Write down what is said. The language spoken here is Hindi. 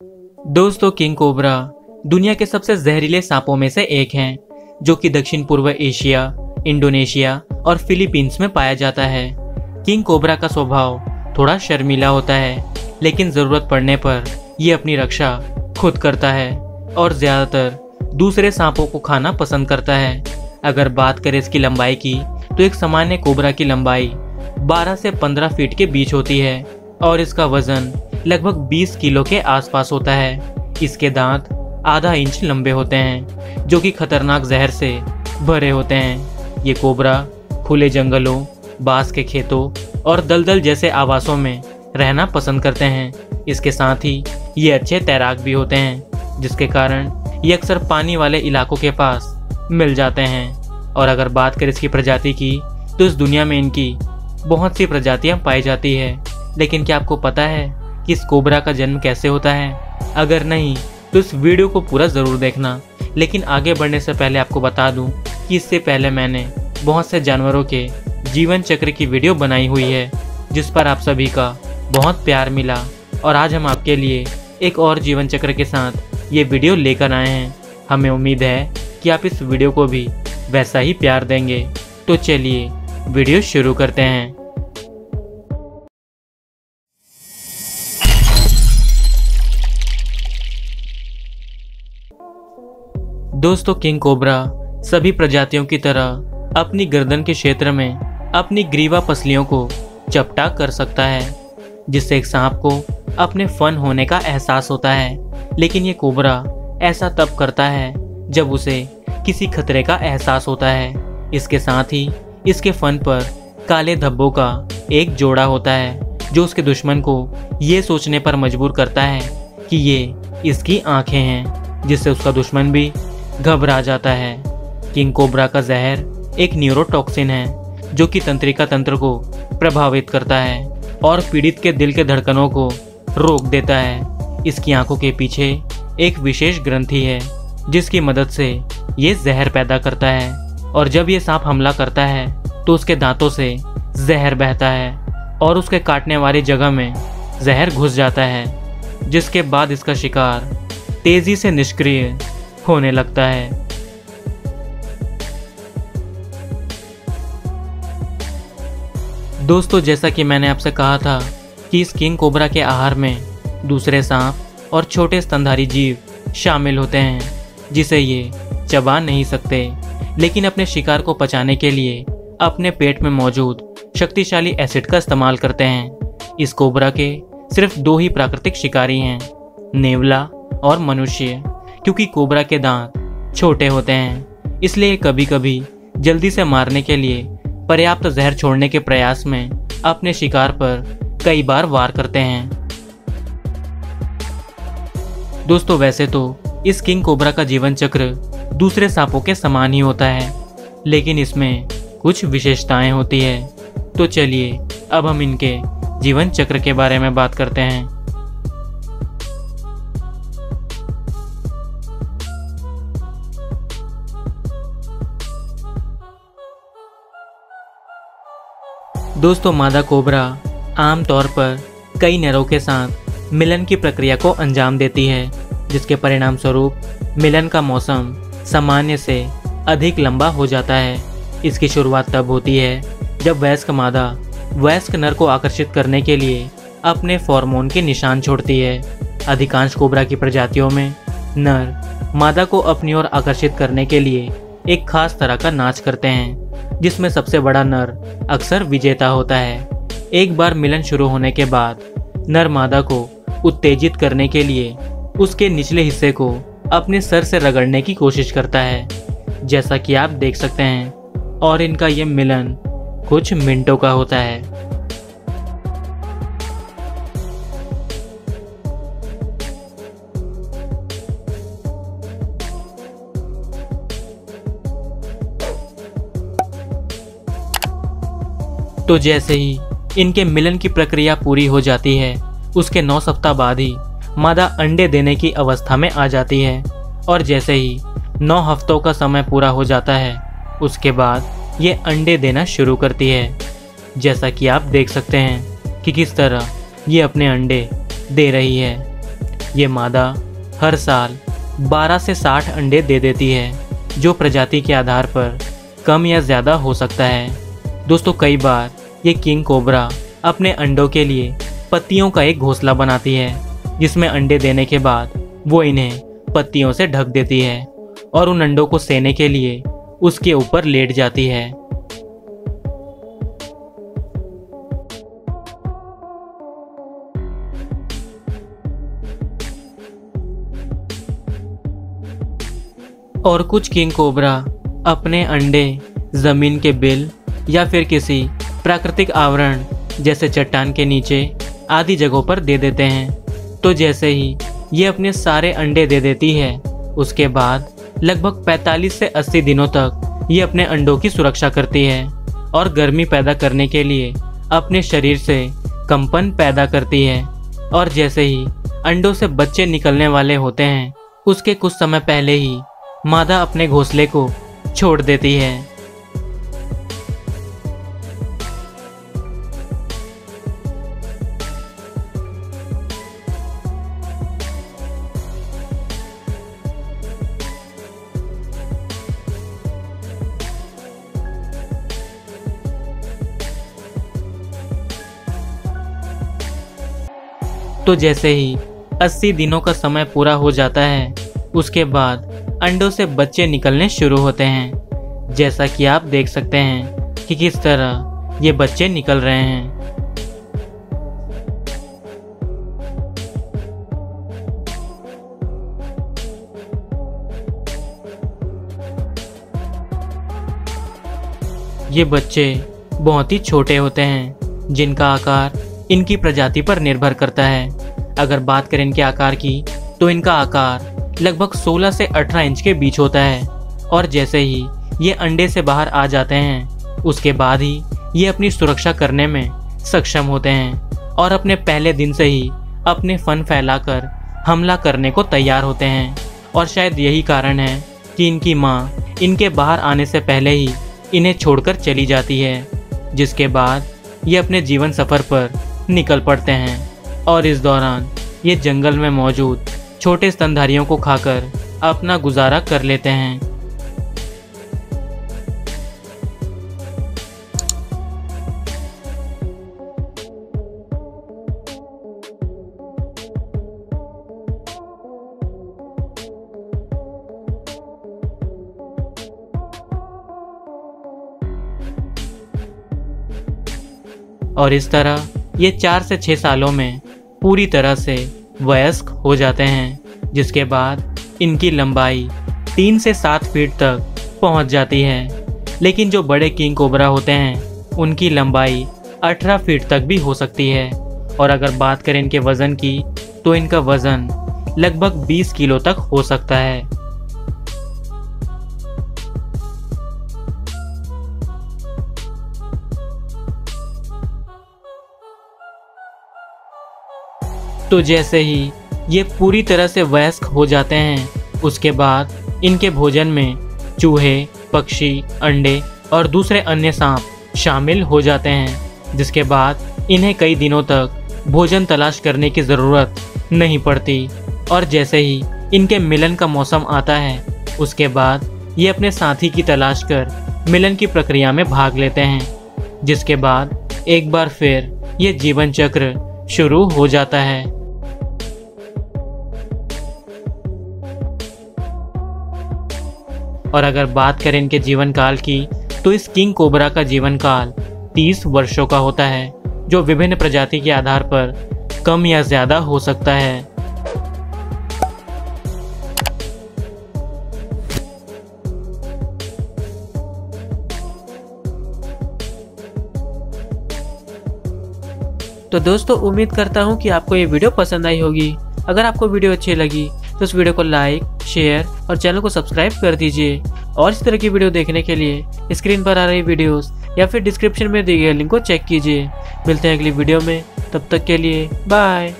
दोस्तों, किंग कोबरा दुनिया के सबसे जहरीले सांपों में से एक हैं, जो कि दक्षिण पूर्व एशिया, इंडोनेशिया और फिलीपींस में पाया जाता है। किंग कोबरा का स्वभाव थोड़ा शर्मीला होता है, लेकिन ज़रूरत पड़ने पर यह अपनी रक्षा खुद करता है और ज़्यादातर दूसरे सांपों को खाना पसंद करता है। अगर बात करें इसकी लंबाई की तो एक सामान्य कोबरा की लंबाई 12 से 15 फीट के बीच होती है और इसका वज़न लगभग 20 किलो के आसपास होता है। इसके दांत आधा इंच लंबे होते हैं, जो कि खतरनाक जहर से भरे होते हैं। ये कोबरा खुले जंगलों, बाँस के खेतों और दलदल जैसे आवासों में रहना पसंद करते हैं। इसके साथ ही ये अच्छे तैराक भी होते हैं, जिसके कारण ये अक्सर पानी वाले इलाकों के पास मिल जाते हैं। और अगर बात करें इसकी प्रजाति की तो इस दुनिया में इनकी बहुत सी प्रजातियाँ पाई जाती है। लेकिन क्या आपको पता है कि इस कोबरा का जन्म कैसे होता है? अगर नहीं तो इस वीडियो को पूरा ज़रूर देखना। लेकिन आगे बढ़ने से पहले आपको बता दूँ कि इससे पहले मैंने बहुत से जानवरों के जीवन चक्र की वीडियो बनाई हुई है, जिस पर आप सभी का बहुत प्यार मिला। और आज हम आपके लिए एक और जीवन चक्र के साथ ये वीडियो लेकर आए हैं। हमें उम्मीद है कि आप इस वीडियो को भी वैसा ही प्यार देंगे। तो चलिए वीडियो शुरू करते हैं। दोस्तों किंग कोबरा, सभी प्रजातियों की तरह अपनी गर्दन के क्षेत्र में अपनी ग्रीवा पसलियों को चपटा कर सकता है, जिससे एक सांप को अपने फन होने का एहसास होता है। लेकिन ये कोबरा ऐसा तब करता है जब उसे किसी खतरे का एहसास होता है। इसके साथ ही इसके फन पर काले धब्बों का एक जोड़ा होता है, जो उसके दुश्मन को ये सोचने पर मजबूर करता है कि ये इसकी आँखें हैं, जिससे उसका दुश्मन भी घबरा जाता है। किंग कोबरा का जहर एक न्यूरोटॉक्सिन है, जो कि तंत्रिका तंत्र को प्रभावित करता है और पीड़ित के दिल के धड़कनों को रोक देता है। इसकी आँखों के पीछे एक विशेष ग्रंथि है, जिसकी मदद से ये जहर पैदा करता है और जब ये सांप हमला करता है तो उसके दांतों से जहर बहता है और उसके काटने वाली जगह में जहर घुस जाता है, जिसके बाद इसका शिकार तेज़ी से निष्क्रिय होने लगता है। दोस्तों, जैसा कि मैंने आपसे कहा था कि इस किंग कोबरा के आहार में दूसरे सांप और छोटे स्तनधारी जीव शामिल होते हैं, जिसे ये चबा नहीं सकते, लेकिन अपने शिकार को पचाने के लिए अपने पेट में मौजूद शक्तिशाली एसिड का इस्तेमाल करते हैं। इस कोबरा के सिर्फ़ दो ही प्राकृतिक शिकारी हैं, नेवला और मनुष्य। क्योंकि कोबरा के दांत छोटे होते हैं, इसलिए कभी कभी जल्दी से मारने के लिए पर्याप्त जहर छोड़ने के प्रयास में अपने शिकार पर कई बार वार करते हैं। दोस्तों, वैसे तो इस किंग कोबरा का जीवन चक्र दूसरे सांपों के समान ही होता है, लेकिन इसमें कुछ विशेषताएँ होती है। तो चलिए, अब हम इनके जीवन चक्र के बारे में बात करते हैं। दोस्तों मादा कोबरा आमतौर पर कई नरों के साथ मिलन की प्रक्रिया को अंजाम देती है, जिसके परिणाम स्वरूप मिलन का मौसम सामान्य से अधिक लंबा हो जाता है। इसकी शुरुआत तब होती है जब वयस्क मादा वयस्क नर को आकर्षित करने के लिए अपने फॉर्मोन के निशान छोड़ती है। अधिकांश कोबरा की प्रजातियों में नर मादा को अपनी ओर आकर्षित करने के लिए एक खास तरह का नाच करते हैं, जिसमें सबसे बड़ा नर अक्सर विजेता होता है। एक बार मिलन शुरू होने के बाद, नर मादा को उत्तेजित करने के लिए उसके निचले हिस्से को अपने सर से रगड़ने की कोशिश करता है। जैसा कि आप देख सकते हैं, और इनका यह मिलन कुछ मिनटों का होता है। तो जैसे ही इनके मिलन की प्रक्रिया पूरी हो जाती है, उसके नौ सप्ताह बाद ही मादा अंडे देने की अवस्था में आ जाती है और जैसे ही नौ हफ्तों का समय पूरा हो जाता है, उसके बाद ये अंडे देना शुरू करती है। जैसा कि आप देख सकते हैं कि किस तरह ये अपने अंडे दे रही है। ये मादा हर साल 12 से 60 अंडे दे देती है, जो प्रजाति के आधार पर कम या ज़्यादा हो सकता है। दोस्तों, कई बार ये किंग कोबरा अपने अंडों के लिए पत्तियों का एक घोंसला बनाती है, जिसमें अंडे देने के बाद वो इन्हें पत्तियों से ढक देती है और उन अंडों को सेने के लिए उसके ऊपर लेट जाती है। और कुछ किंग कोबरा अपने अंडे, ज़मीन के बिल या फिर किसी प्राकृतिक आवरण, जैसे चट्टान के नीचे, आदि जगहों पर दे देते हैं। तो जैसे ही ये अपने सारे अंडे दे देती है, उसके बाद लगभग 45 से 80 दिनों तक ये अपने अंडों की सुरक्षा करती है और गर्मी पैदा करने के लिए अपने शरीर से कंपन पैदा करती है। और जैसे ही अंडों से बच्चे निकलने वाले होते हैं, उसके कुछ समय पहले ही मादा अपने घोंसले को छोड़ देती है। तो जैसे ही 80 दिनों का समय पूरा हो जाता है, उसके बाद अंडों से बच्चे निकलने शुरू होते हैं। जैसा कि आप देख सकते हैं कि किस तरह ये बच्चे निकल रहे हैं। ये बच्चे बहुत ही छोटे होते हैं, जिनका आकार इनकी प्रजाति पर निर्भर करता है। अगर बात करें इनके आकार की तो इनका आकार लगभग 16 से 18 इंच के बीच होता है। और जैसे ही ये अंडे से बाहर आ जाते हैं, उसके बाद ही ये अपनी सुरक्षा करने में सक्षम होते हैं और अपने पहले दिन से ही अपने फन फैलाकर हमला करने को तैयार होते हैं। और शायद यही कारण है कि इनकी माँ इनके बाहर आने से पहले ही इन्हें छोड़कर चली जाती है, जिसके बाद ये अपने जीवन सफ़र पर निकल पड़ते हैं। और इस दौरान ये जंगल में मौजूद छोटे स्तनधारियों को खाकर अपना गुजारा कर लेते हैं। और इस तरह ये चार से छः सालों में पूरी तरह से वयस्क हो जाते हैं, जिसके बाद इनकी लंबाई तीन से सात फीट तक पहुँच जाती है। लेकिन जो बड़े किंग कोबरा होते हैं, उनकी लंबाई अठारह फीट तक भी हो सकती है। और अगर बात करें इनके वज़न की तो इनका वज़न लगभग 20 किलो तक हो सकता है। तो जैसे ही ये पूरी तरह से वयस्क हो जाते हैं, उसके बाद इनके भोजन में चूहे, पक्षी, अंडे और दूसरे अन्य सांप शामिल हो जाते हैं, जिसके बाद इन्हें कई दिनों तक भोजन तलाश करने की ज़रूरत नहीं पड़ती। और जैसे ही इनके मिलन का मौसम आता है, उसके बाद ये अपने साथी की तलाश कर मिलन की प्रक्रिया में भाग लेते हैं, जिसके बाद एक बार फिर ये जीवन चक्र शुरू हो जाता है। और अगर बात करें इनके जीवन काल की तो इस किंग कोबरा का जीवन काल 30 वर्षों का होता है, जो विभिन्न प्रजाति के आधार पर कम या ज़्यादा हो सकता है। तो दोस्तों, उम्मीद करता हूँ कि आपको ये वीडियो पसंद आई होगी। अगर आपको वीडियो अच्छी लगी तो इस वीडियो को लाइक, शेयर और चैनल को सब्सक्राइब कर दीजिए। और इस तरह की वीडियो देखने के लिए स्क्रीन पर आ रही वीडियोस या फिर डिस्क्रिप्शन में दिए गए लिंक को चेक कीजिए। मिलते हैं अगली वीडियो में। तब तक के लिए बाय।